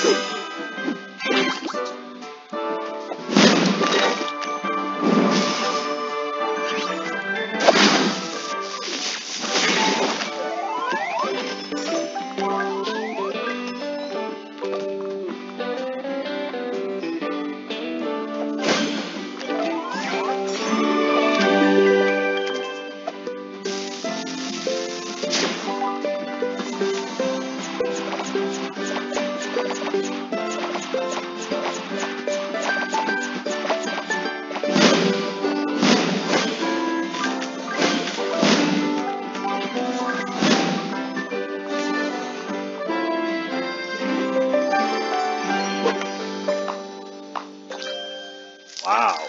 truth. Wow.